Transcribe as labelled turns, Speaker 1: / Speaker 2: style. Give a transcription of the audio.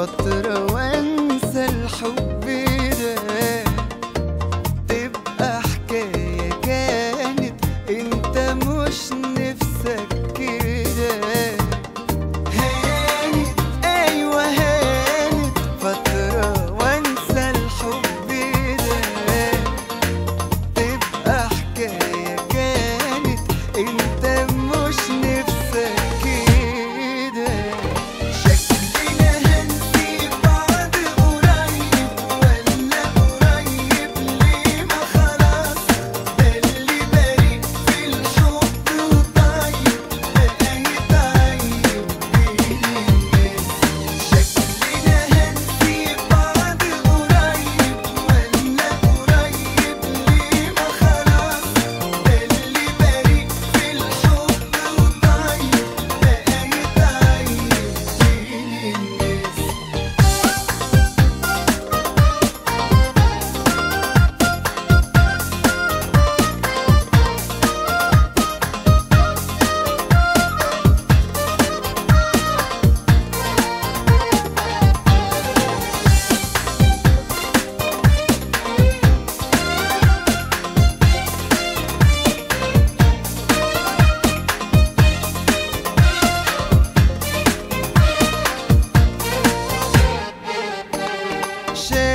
Speaker 1: पत्र share.